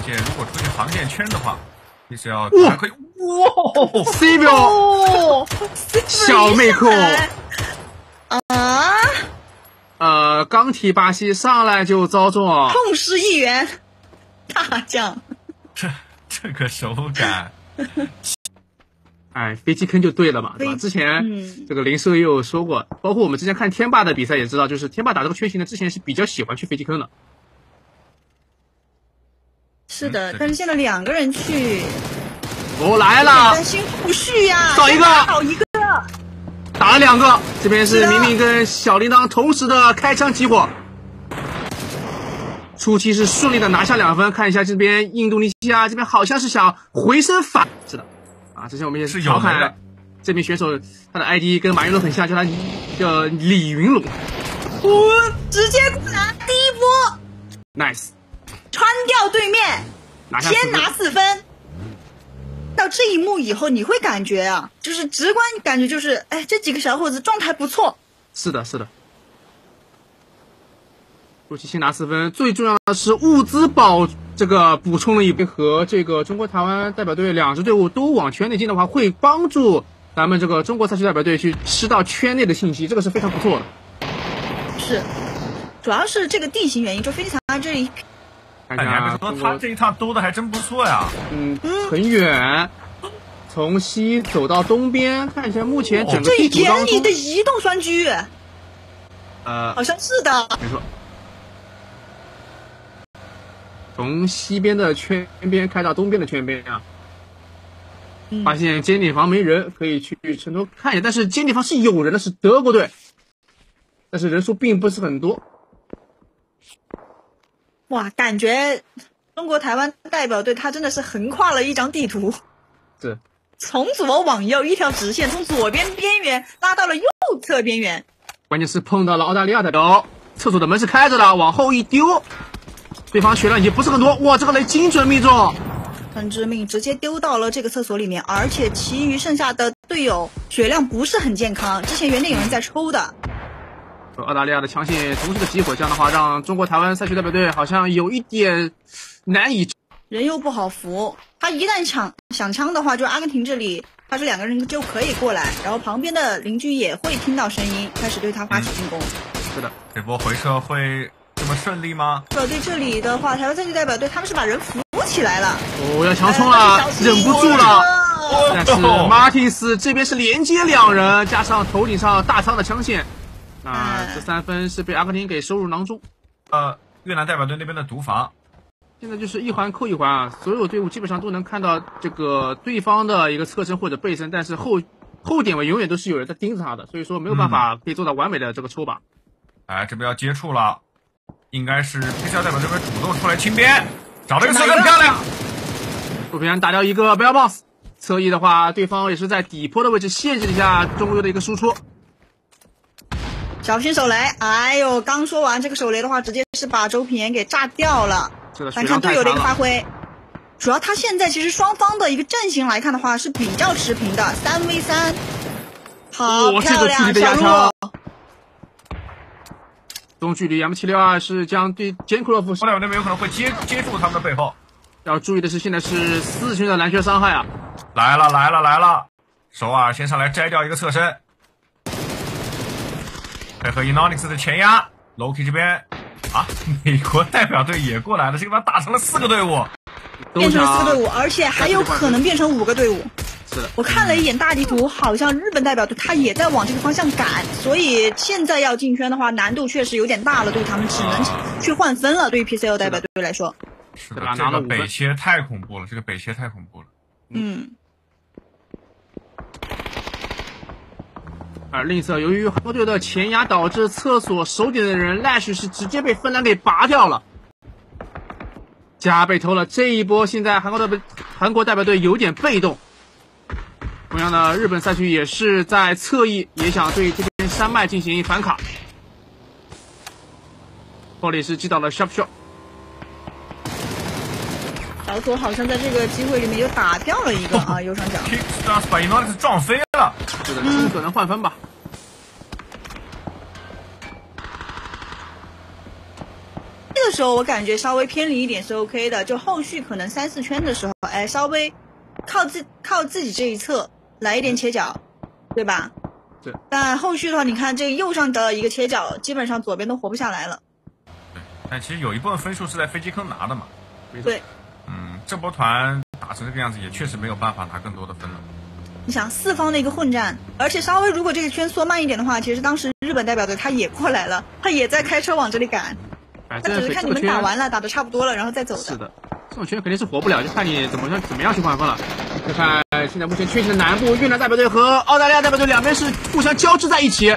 防线，如果出现防线圈的话，你只要还可以。哇，C 标，哦，小妹控，啊，呃，钢铁巴西上来就遭中，痛失一员，大将，这这个手感。哎，飞机坑就对了嘛，对吧？之前这个林兽也有说过，包括我们之前看天霸的比赛也知道，就是天霸打这个圈型呢，之前是比较喜欢去飞机坑的。是的，但是现在两个人去，我来了，担心后续呀，少一个，少一个，打了两个，这边是明明跟小铃铛同时的开枪起火，初期是顺利的拿下两分，看一下这边印度尼西亚这边好像是想回身反，是的。啊，之前我们也是调侃这名选手，他的 ID 跟马云龙很像，叫他叫李云龙。我直接拿第一波，nice，穿掉对面，先拿四分。到这一幕以后，你会感觉啊，就是直观感觉就是，哎，这几个小伙子状态不错。是的，是的。初期先拿四分，最重要的是物资保这个补充了一笔，和这个中国台湾代表队两支队伍都往圈内进的话，会帮助咱们这个中国赛区代表队去吃到圈内的信息，这个是非常不错的。是，主要是这个地形原因，就飞机场这里。哎，你还别说，他这一趟兜的还真不错呀。嗯，很远，从西走到东边，看一下目前整个地图当中。这里的移动双狙。呃，好像是的。没错。从西边的圈边开到东边的圈边啊，发现尖顶房没人，可以去城头看一下。但是尖顶房是有人的，是德国队，但是人数并不是很多。哇，感觉中国台湾代表队他真的是横跨了一张地图，对从左往右一条直线，从左边边缘拉到了右侧边缘。关键是碰到了澳大利亚代表，厕所的门是开着的，往后一丢。对方血量已经不是很多，哇，这个雷精准命中，很致命，直接丢到了这个厕所里面，而且其余剩下的队友血量不是很健康，之前原地有人在抽的。澳大利亚的枪线同时的集火，这样的话让中国台湾赛区代表队好像有一点难以。人又不好扶，他一旦抢抢枪的话，就阿根廷这里，他这两个人就可以过来，然后旁边的邻居也会听到声音，开始对他发起进攻。是的，这波回撤会。这么顺利吗？代表队这里的话，台湾赛区代表队他们是把人扶起来了。哦，要强冲了，忍不住了。但是马蒂斯这边是连接两人，加上头顶上大仓的枪线，啊，这三分是被阿根廷给收入囊中。呃，越南代表队那边的毒防，现在就是一环扣一环啊，所有队伍基本上都能看到这个对方的一个侧身或者背身，但是后后点位永远都是有人在盯着他的，所以说没有办法可以做到完美的这个抽把。哎，这边要接触了。应该是 P 加代表这边主动出来清边，找了个侧身漂亮。左边打掉一个 Bell Boss，侧翼的话，对方也是在底坡的位置限制一下中路的一个输出。小心手雷！哎呦，刚说完这个手雷的话，直接是把周平言给炸掉了。反看队友的一个发挥，主要他现在其实双方的一个阵型来看的话是比较持平的，三 v 三。好漂亮，小鹿。中距离 M 七六二是将对杰库洛夫，后来那边有可能会接接住他们的背后。要注意的是，现在是四群的蓝血伤害啊！来了来了来了，首尔先上来摘掉一个侧身，配合 Enonix 的前压，Loki 这边啊，美国代表队也过来了，这个把打成了四个队伍，变成了四个队伍，而且还有可能变成五个队伍。是的我看了一眼大地图，好像日本代表队他也在往这个方向赶，所以现在要进圈的话，难度确实有点大了。对他们只能去换分了。对于 PCL 代表队来说，是的，这个北切太恐怖了，这个北切太恐怖了。嗯。而另一侧，由于韩国队的前压导致厕所守点的人 Lash 是直接被芬兰给拔掉了，家被偷了。这一波现在韩国的韩国代表队有点被动。同样的，日本赛区也是在侧翼，也想对这边山脉进行反卡。霍里是击倒了 Sharp Shot，小左好像在这个机会里面又打掉了一个啊，右上角。把 Inox 撞飞了，是的，精准的换分吧。这个时候，我感觉稍微偏离一点是 OK 的。就后续可能三四圈的时候，哎，稍微靠自靠自己这一侧来一点切角，对吧？对。但后续的话，你看这右上的一个切角，基本上左边都活不下来了。对。但其实有一部分分数是在飞机坑拿的嘛。对。嗯，这波团打成这个样子，也确实没有办法拿更多的分了。你想四方的一个混战，而且稍微如果这个圈缩慢一点的话，其实当时日本代表队他也过来了，他也在开车往这里赶，他只是看你们打完了，打的差不多了，然后再走的。是的，这种圈肯定是活不了，就看你怎么样怎么样去换分了。看看现在目前圈型的南部，越南代表队和澳大利亚代表队两边是互相交织在一起。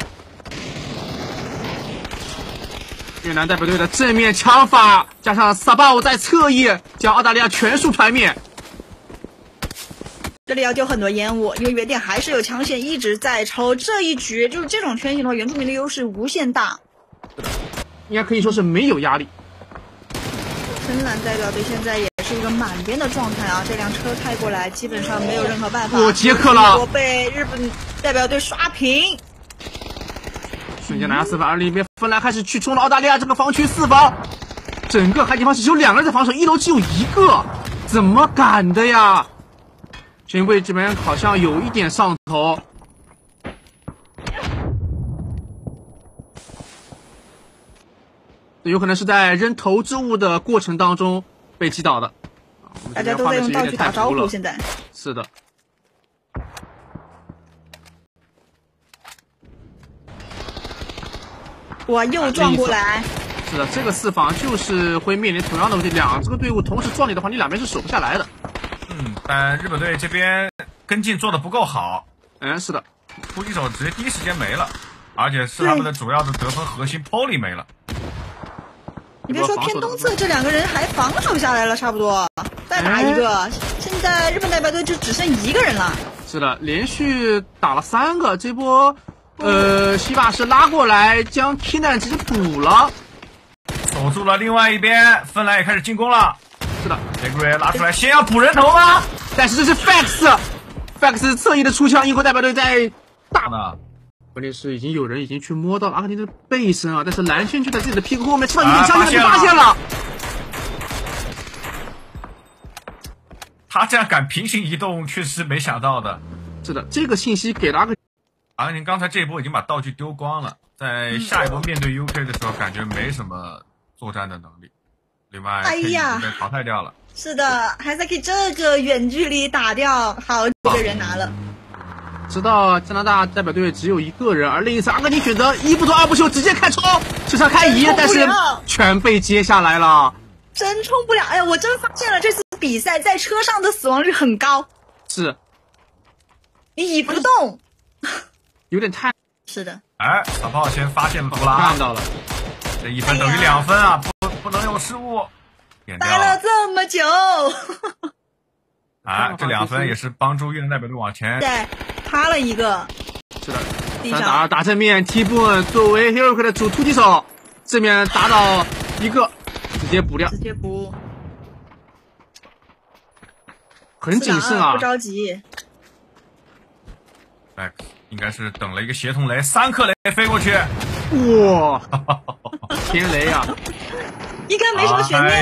越南代表队的正面枪法加上萨巴在侧翼，将澳大利亚全数团灭。这里要丢很多烟雾，因为原点还是有枪线一直在抽。这一局就是这种圈型的话，原住民的优势无限大，应该可以说是没有压力。深蓝代表队现在也是一个满编的状态啊，这辆车开过来，基本上没有任何办法。我杰克了，我被日本代表队刷屏，瞬间拿下四分，而另一边芬兰开始去冲了澳大利亚这个防区四方，整个海景房只有两个人在防守，一楼只有一个，怎么敢的呀？军贵这边好像有一点上头，有可能是在扔投掷物的过程当中被击倒的。大家都在用道具打招呼，现在是的。哇，又撞过来！是的，这个四方就是会面临同样的问题，两个队伍同时撞你的话，你两边是守不下来的。嗯，但日本队这边跟进做的不够好。嗯，是的，突击手直接第一时间没了，而且是他们的主要的得分核心 Polly 没了。你别说偏东侧这两个人还防守下来了，差不多。再打一个，现在日本代表队就只剩一个人了。是的，连续打了三个，这波呃西巴是拉过来将难直接补了，守住了。另外一边，芬兰也开始进攻了。是的，雷格瑞拉出来，先要补人头吗？但是这是 Fax，Fax 侧翼的出枪，英国代表队在大呢。关键是已经有人已经去摸到了阿根廷的背身啊，但是蓝轩就在自己的屁股后面，差一点枪就被发现了。他这样敢平行移动，确实是没想到的。是的，这个信息给了阿根阿根廷刚才这一波已经把道具丢光了，在下一波面对 UK 的时候，感觉没什么作战的能力。另外，哎呀，被淘汰掉了。是的，还在给这个远距离打掉好几个人拿了。知道加拿大代表队只有一个人，而另一次阿根廷选择一不做二不休，直接开冲，就想开移，但是全被接下来了。真冲不了！哎呀，我真发现了，这次比赛在车上的死亡率很高。是，你移不动，有点太。是的。哎，小炮先发现图了，看到了，这一分等于两分啊！不不能有失误，待了这么久，啊，这两分也是帮助越南代表队往前。对，趴了一个。是的，三打二打正面，T 部作为 Hero 的主突击手，正面打倒一个，直接补掉。直接补。很谨慎啊，不着急。哎，应该是等了一个协同雷，三颗雷飞过去。哇，天雷啊！应该没什么悬念。